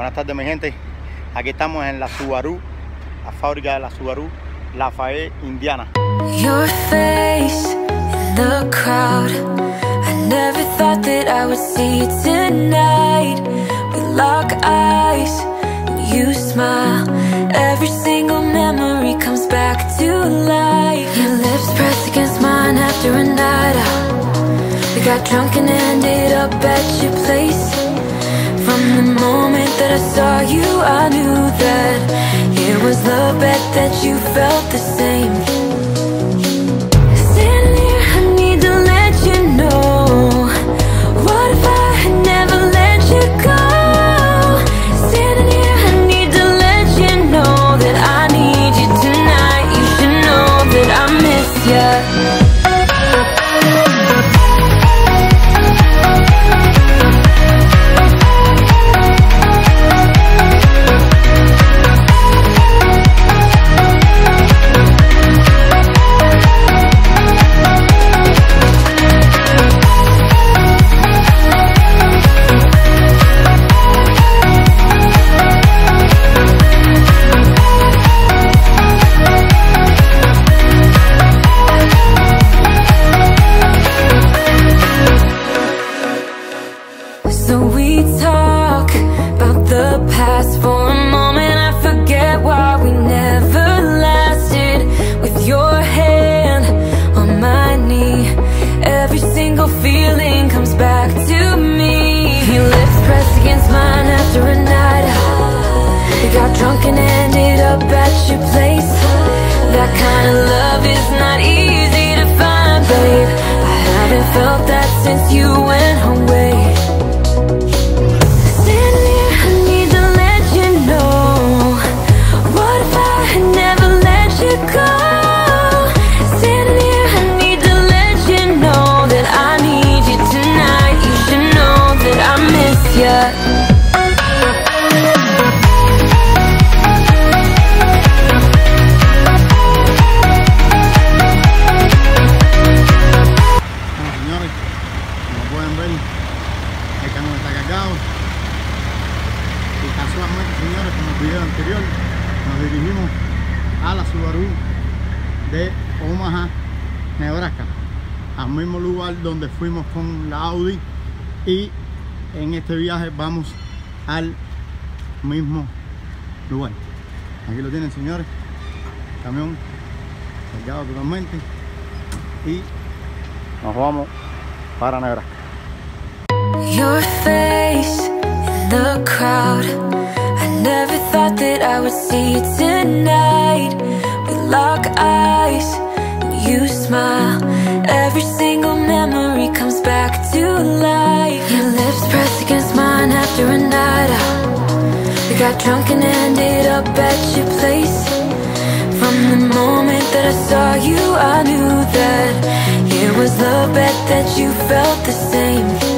Buenas tardes mi gente. Aquí estamos en la Subaru, la fábrica de la Subaru, Lafayette, Indiana. Your face in the crowd. I never thought that I would see you tonight. We lock eyes you smile. Every single memory comes back to life. Your lips press against mine after a night out. Got drunk and ended up at your place. From the moment that I saw you, I knew that it was the bet that you felt the same. You lugar donde fuimos con la Audi. Y en este viaje vamos al mismo lugar. Aquí lo tienen, señores, camión cargado totalmente. Y nos vamos para Nebraska. Your face in the crowd. I never thought that I would see you tonight. We lock eyes and you smile. Every single memory comes back to life. Your lips pressed against mine after a night out. We got drunk and ended up at your place. From the moment that I saw you, I knew that it was love bet that you felt the same.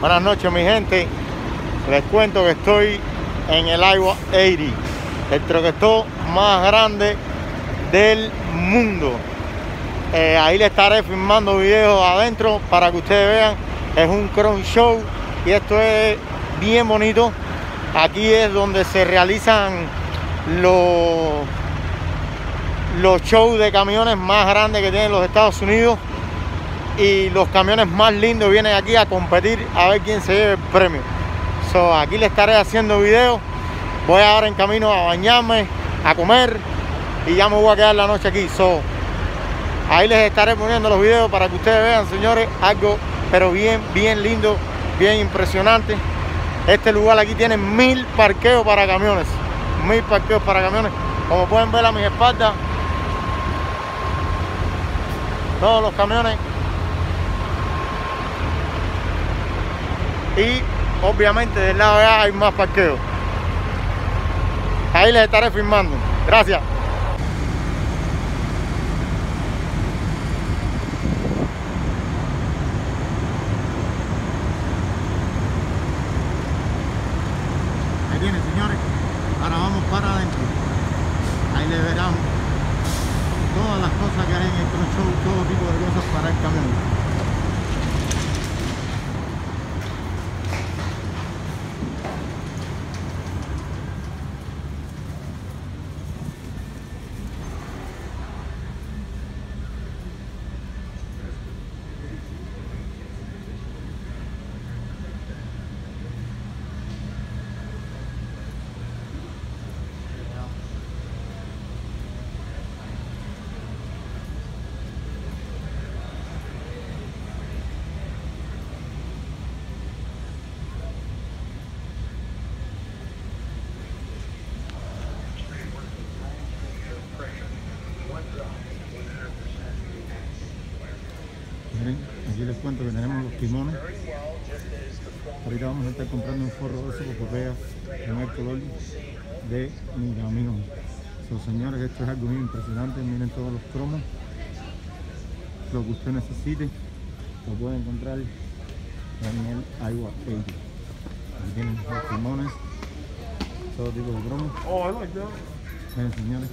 Buenas noches mi gente, les cuento que estoy en el Iowa 80, el troquetón más grande del mundo. Eh, ahí les estaré filmando videos adentro para que ustedes vean, es un crown show y esto es bien bonito. Aquí es donde se realizan los, los shows de camiones más grandes que tienen los Estados Unidos y los camiones más lindos vienen aquí a competir a ver quién se lleva el premio. So, aquí les estaré haciendo videos. Voy ahora en camino a bañarme, a comer y ya me voy a quedar la noche aquí. So, ahí les estaré poniendo los videos para que ustedes vean, señores, algo pero bien, bien lindo, bien impresionante. Este lugar aquí tiene mil parqueos para camiones. Mil parqueos para camiones. Como pueden ver a mis espaldas, todos los camiones y obviamente del lado de allá hay más parqueo. Ahí les estaré filmando. Gracias. Ahí viene, señores. Ahora vamos para adentro. Ahí le verán todas las cosas que hay en el show, todo tipo de cosas para el camión. Miren, que tenemos los timones. Ahorita vamos a estar comprando un forro de vea en el color de mi camión. So, señores, esto es algo muy impresionante. Miren todos los cromos. Lo que usted necesite lo puede encontrar en el Iowa 80. Aquí tienen los timones, todo tipo de cromos. Oh, I like that. Miren, señores,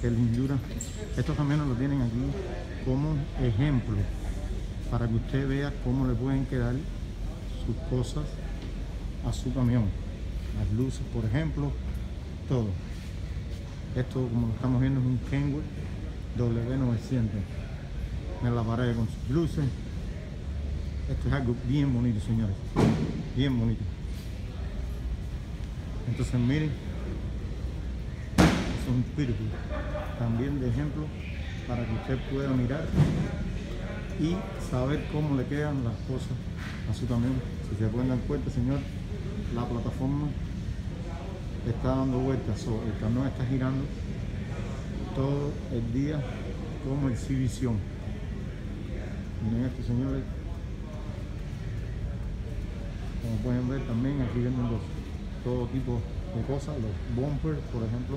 qué lindura. Estos camiones lo tienen aquí como ejemplo para que usted vea cómo le pueden quedar sus cosas a su camión. Las luces, por ejemplo, todo. Esto, como lo estamos viendo, es un Kenworth W900. En la pared con sus luces. Esto es algo bien bonito, señores. Bien bonito. Entonces, miren, es un Pitbull. También de ejemplo para que usted pueda mirar y saber cómo le quedan las cosas a su camión. Si se pueden dar cuenta, señor, la plataforma está dando vueltas, o el camión está girando todo el día como exhibición. Miren esto, señores. Como pueden ver también aquí vienen los, todo tipo de cosas, los bumpers, por ejemplo,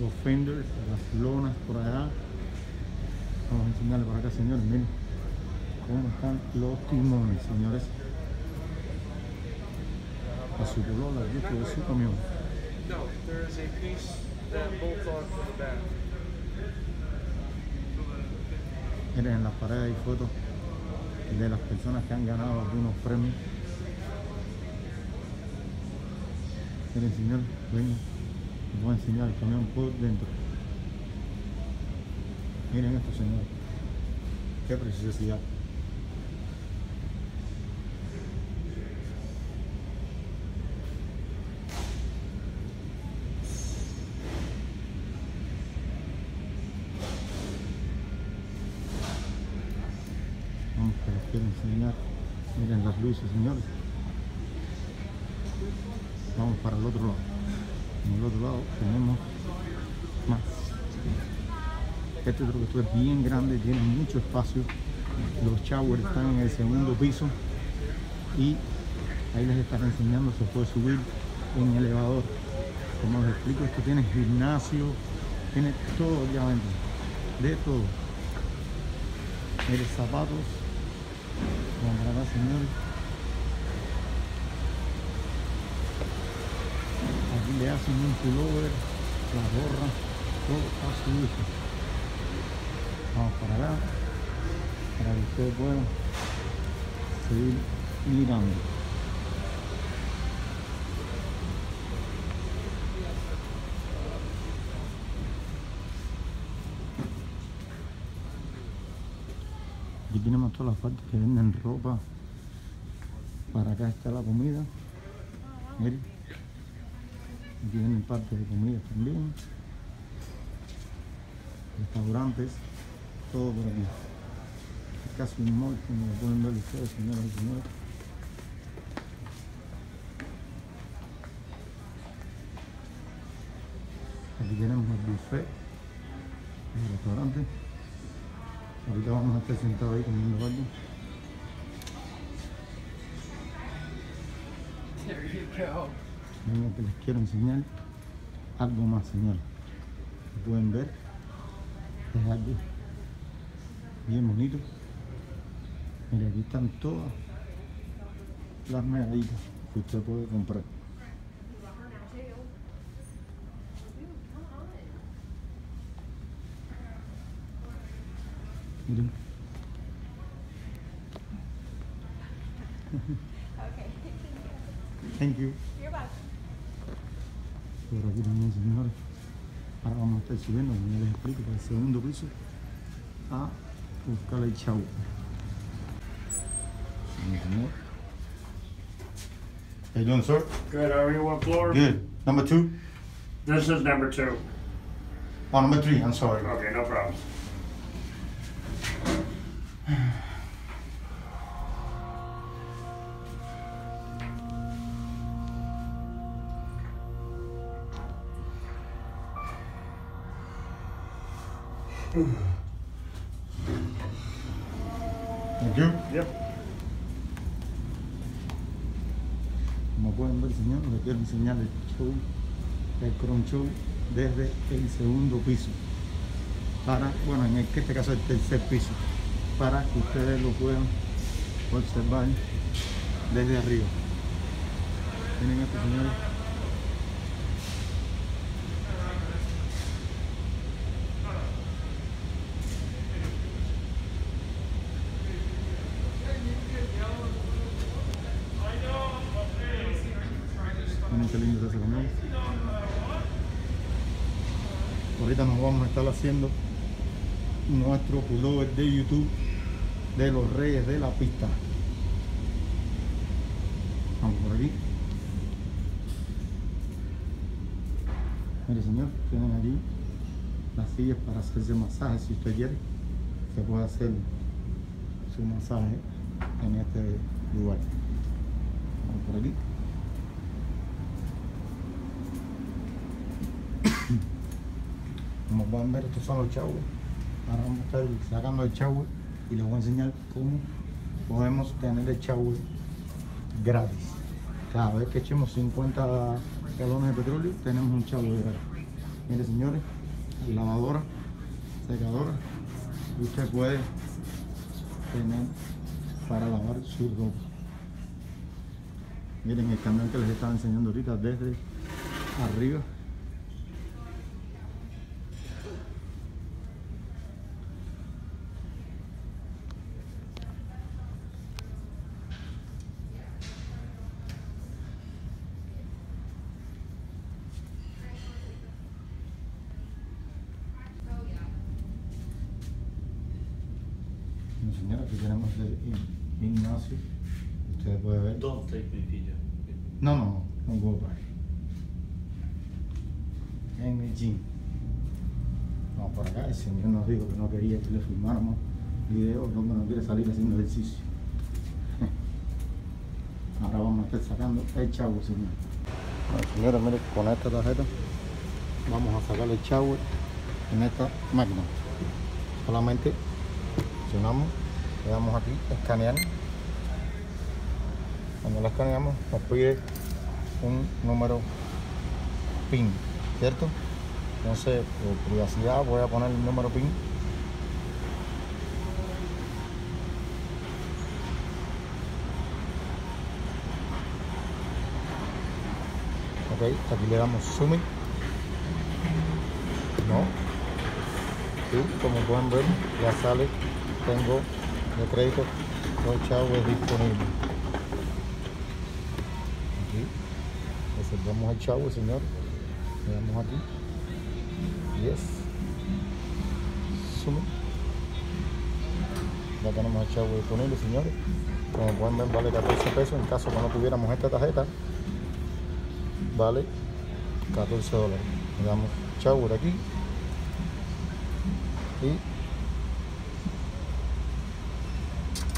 los fenders, las lonas por allá. Vamos a enseñarle por acá, señores, miren cómo están los timones, señores. A su color, gusto de su camión. No, there is a piece that bolts on to the back. Miren en las paredes hay fotos de las personas que han ganado algunos premios. Miren, señor, ven, les voy a enseñar el camión por dentro. Miren esto, señor. Qué preciosidad. Vamos que les quiero enseñar. Miren las luces, señores. Vamos para el otro lado. En el otro lado tenemos más. Este otro es bien grande, tiene mucho espacio. Los showers están en el segundo piso. Y ahí les estaré enseñando, se puede subir en elevador. Como les explico, esto tiene gimnasio, tiene todo allá adentro. De todo. Miren, zapatos. Para acá, señores. Le hacen un pullover, la gorra, todo a su uso. Vamos para acá, para que ustedes puedan seguir mirando. Aquí tenemos todas las partes que venden ropa. Para acá está la comida. Aquí venden parte de comida también. Restaurantes. Todo por aquí. Casi un mall, como lo pueden ver ustedes, señoras y señores. Aquí tenemos el buffet, el restaurante. Ahorita vamos a estar sentados ahí comiendo algo. There you go. Que les quiero enseñar algo más, señores. Pueden ver, es algo bien bonito. Mira, aquí están todas las medallitas que usted puede comprar. Miren. Thank you. Por aquí también, señores. Ahora vamos a estar subiendo, como les explico, para el segundo piso a buscar el chau. Sí, señor. How you doing, sir? Good. How are you? What floor? Good. Number two? This is number two. Oh, number three, I'm sorry. Okay, no problem. Thank you. Yep. Como pueden ver, señor, les quiero enseñar el show, el Cron Show, desde el segundo piso. Para, bueno, en este caso el tercer piso, para que ustedes lo puedan observar desde arriba. Miren esto, señores. Miren qué lindo es ese camión. Ahorita nos vamos a estar haciendo nuestro pullover de YouTube de los reyes de la pista. Vamos por aquí. Mire señor, tienen allí las sillas para hacerse masaje si usted quiere. Se puede hacer su masaje en este lugar. Vamos por aquí. Como pueden ver, estos son los chavos. Ahora vamos a estar sacando el shower y les voy a enseñar cómo podemos tener el shower gratis. Cada vez que echemos 50 galones de petróleo, tenemos un shower gratis. Mire señores, lavadora, secadora, usted puede tener para lavar su ropa. Miren el camión que les estaba enseñando ahorita desde arriba. Mi señora, aquí tenemos el gim- gimnasio. Ustedes pueden ver. Don't take me, PJ. No, no, no, no go back. En el gym. Vamos por acá, el señor nos dijo que no quería que le filmáramos videos donde no quiere salir haciendo ejercicio. Ahora vamos a estar sacando el chavo, señor. Bueno, señora, mire, con esta tarjeta vamos a sacar el chavo en esta máquina. Solamente presionamos, le damos aquí, escanear. Cuando la escaneamos nos pide un número PIN, ¿cierto? Entonces, por privacidad voy a poner el número PIN. Ok, aquí le damos in. No. Y como pueden ver, ya sale, tengo de crédito dos chavos disponibles. Aquí, reservamos el chavo, señor. Le damos aquí. Yes. In. Ya tenemos el chavo disponible, señores. Como pueden ver, vale 14 pesos. En caso que no tuviéramos esta tarjeta, vale 14 dólares. Le damos shower aquí y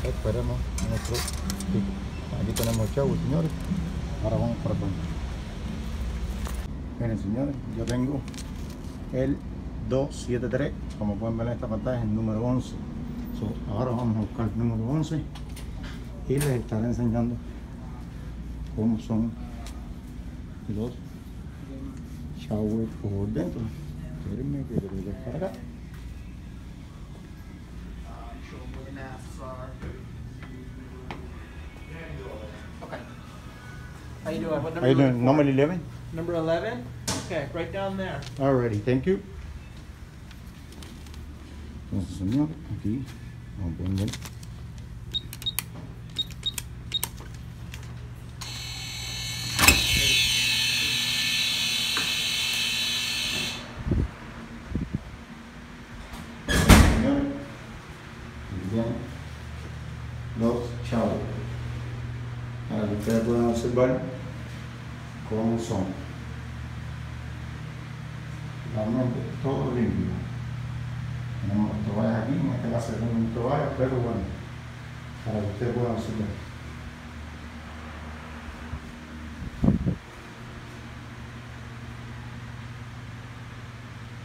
esperemos nuestro ticket. Aquí tenemos el shower, señores. Ahora vamos para el baño. Miren, señores, yo tengo el 273, como pueden ver en esta pantalla, es el número 11. So, ahora vamos a buscar el número 11 y les estaré enseñando cómo son los shower por dentro. Espérenme que lo voy a para acá. Okay. How you doing? What number Ahí you looking for? number 11. Number 11? Okay, right down there. Alrighty, thank you. Aquí vamos a todo limpio. Tenemos los toallas aquí, en este caso tenemos un toalla, pero bueno, para que ustedes puedan observar.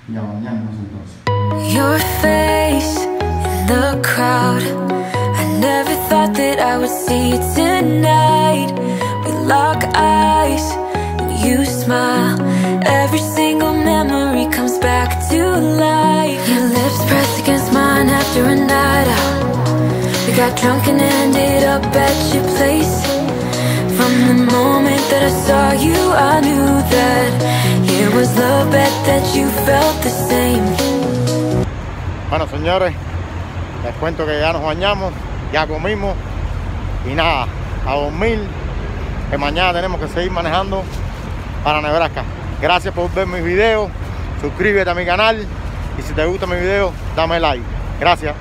Ya bañarnos entonces. Your face in the crowd. I never thought that I would see you got drunk and ended up at your place. From the moment that I saw you, I knew that it was love, bet that you felt the same. Bueno, señores, les cuento que ya nos bañamos, ya comimos y nada, a dormir, que mañana tenemos que seguir manejando para Nebraska. Gracias por ver mis videos, suscríbete a mi canal y si te gusta mi video, dame like. Gracias.